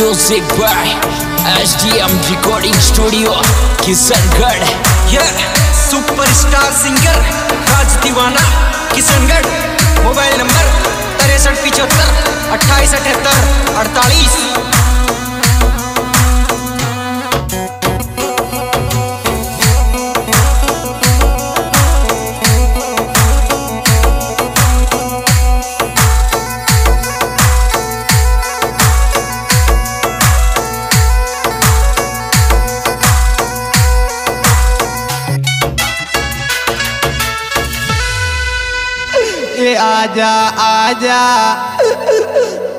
Music by M Recording Studio, Kishangarh ये superstar singer Raj Deewana Kishangarh mobile number तिरसठ पिछहत्तर अट्ठाईस अठहत्तर अड़तालीस आजा आजा।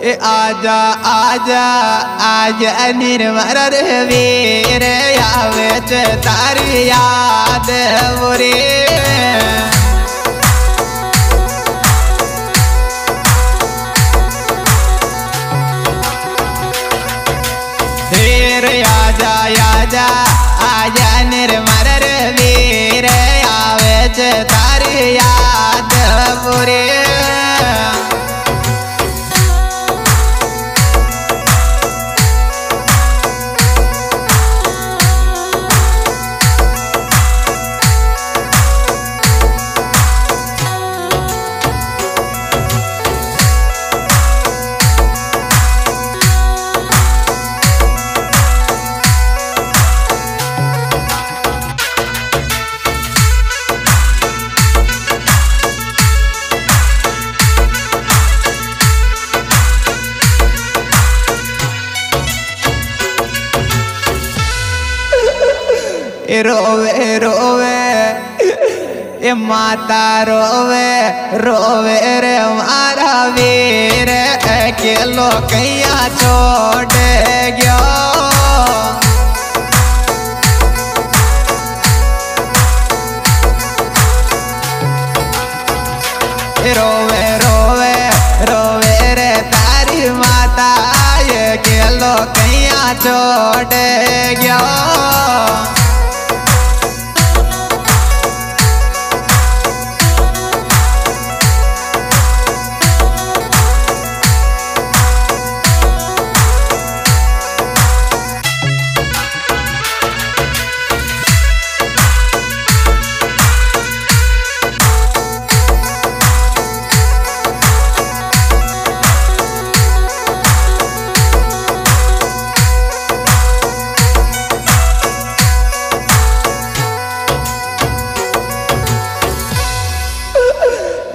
ए, आजा आजा। आजा निर्मर वीर आवे तारी याद बुरे वीर वीर तारी याद बुरे रोवे रोवे ए माता रोवे रोवे रे मारा वीर। अकेलो कैया छोड़ गयो। रोवे रोवे रोवे रे तारी माता। ये केलो कैया छोड़ गयो।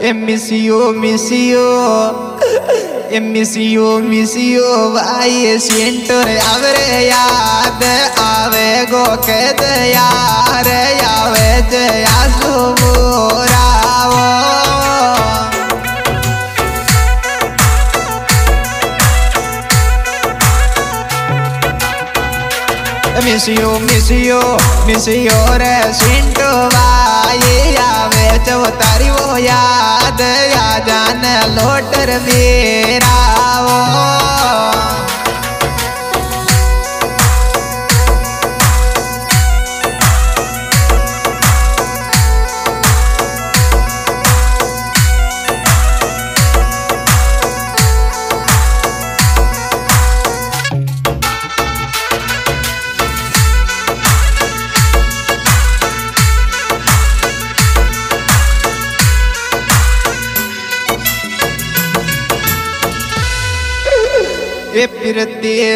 ए मिस यू मिस यू ए मिस यू मिस यू भाई सेंटर आवरे याद आवे गो के यार आवे जया सुबुरावो miss you miss you miss you रे सिंटू भाई आवे जब तारी वो याद या जान लोटर मेरा वो।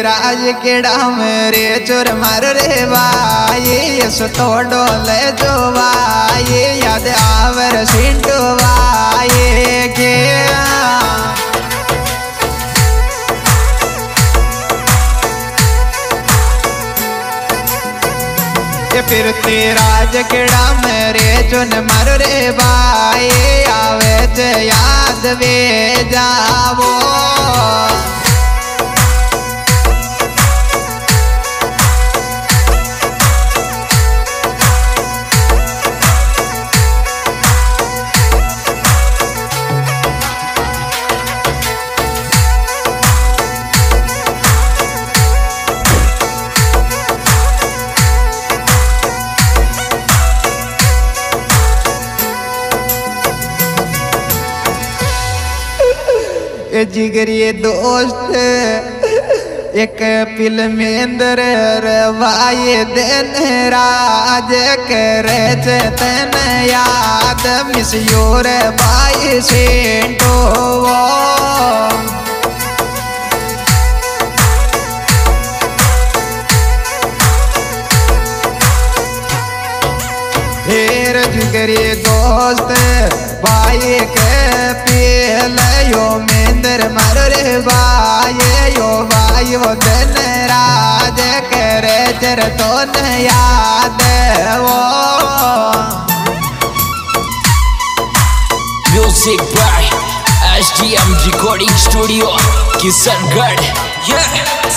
राज केड़ा मेरे चोर मार रे भाई? यस तो डोले जो भाई। याद आवर सिंटू भाई। के ये फिर राज केड़ा मेरे चुन मर रे भाई? आवे याद वे जावो। जिगरिए दोस्त। एक फिल्मेंदर रवाए दिन राज करे चेतन याद। मिस योर बाई सेंटो। हेर जुगरी दोस्त भाई यो भाई वो दिन राज करे जर तो न याद वो। Music by SDM Recording Studio, Kisangad. ये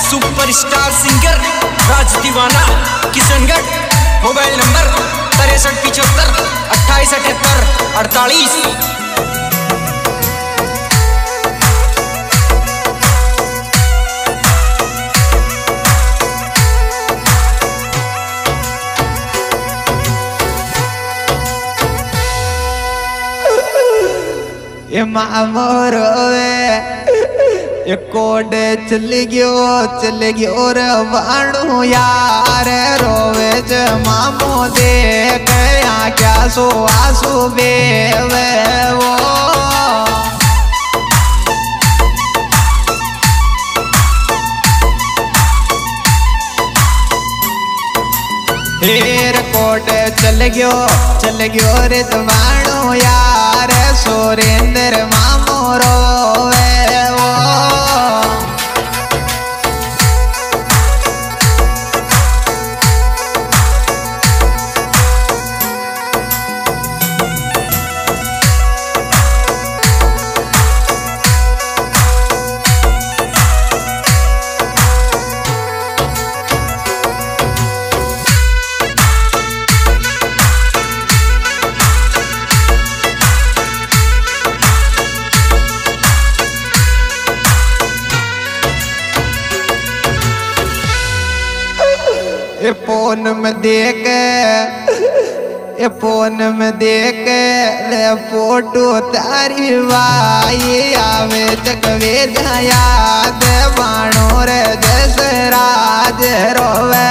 superstar singer Raj Deewana Kishangarh mobile number तिरसठ पिछहत्तर अट्ठाईस अठहत्तर अड़तालीस। मामोर ये कोड चल गयो चल गयो रे वाणू यार। रोवे ज मामो देख, या क्या सो आसू बेवे वो। हेर कोट चल गयो चल गयो रे तुम्हारो यार। सुरेंद्र मामो फ़ोन में देख, ये फ़ोन में देख, ले फ़ोटो तारी वाई आवे जगवे याद, बाणो रे जस राज रोवे।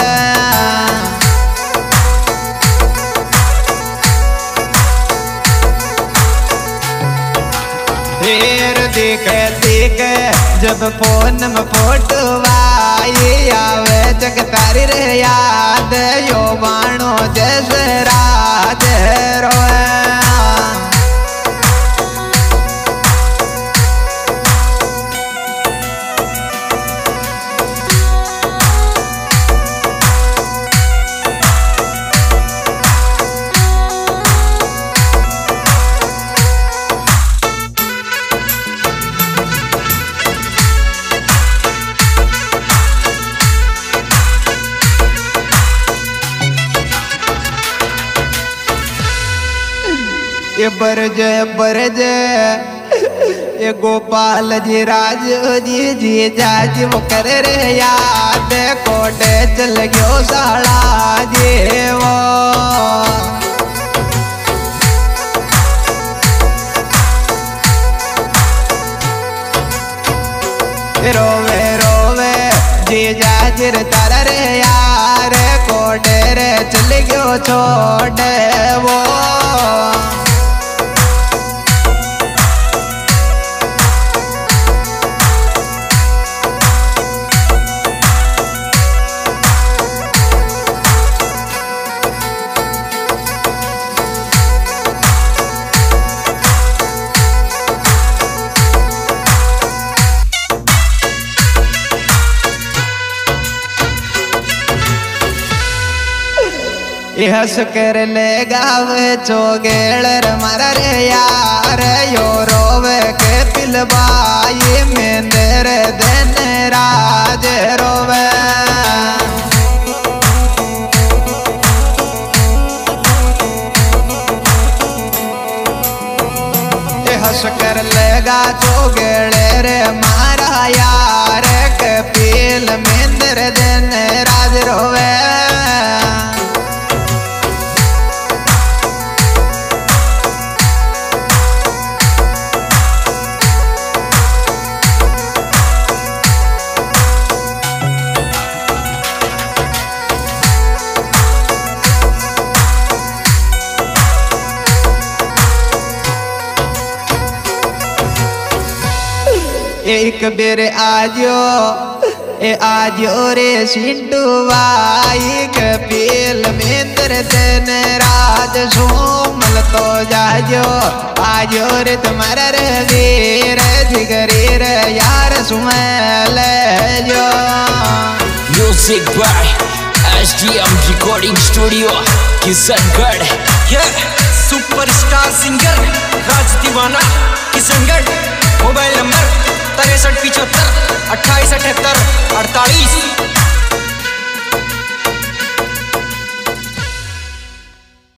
फिर देख देख, जब फ़ोन में फ़ोटो आई आवे जग तारी रे याद यो बाणो बरज बरज ये गोपाल जी, राज जी जी, जाज वो कर रे याद कोटे चल गयो साला जी वो रोवे रोवे, जी जाजिर तारा रे यार कोटे रे चल गयो छोड़ वो। हस कर ले गावे चोगेड़ मर रे यार, यो रोवे के पिलबाई मेंदर देने राज एक बेर आजो ए आजो रे सिंटू भाई कपिल मेंद्र दिन राज सोमल तो जाजो। आजो रे तुम्हारा रे वीर जिगरी रे यार सुमल जो। Music by SDM Recording Studio Kishangarh ये superstar singer Raj Deewana Kishangarh mobile number तिरसठ पिछहत्तर अट्ठाईस अठहत्तर अड़तालीस।